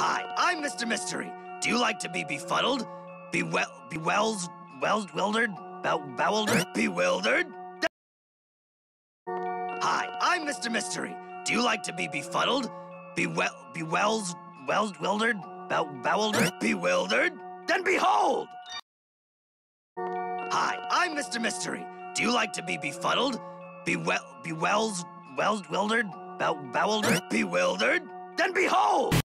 Hi, I'm Mr. Mystery. Do you like to be befuddled? Be well, be wells, well, wildered, bow, bewildered, bewildered? Hi, I'm Mr. Mystery. Do you like to be befuddled? Be well, be wells, well, wildered, bewildered, bewildered? Then behold! Hi, I'm Mr. Mystery. Do you like to be befuddled? Be well, be wells, well, wildered, bow, bewildered, bewildered? Then behold!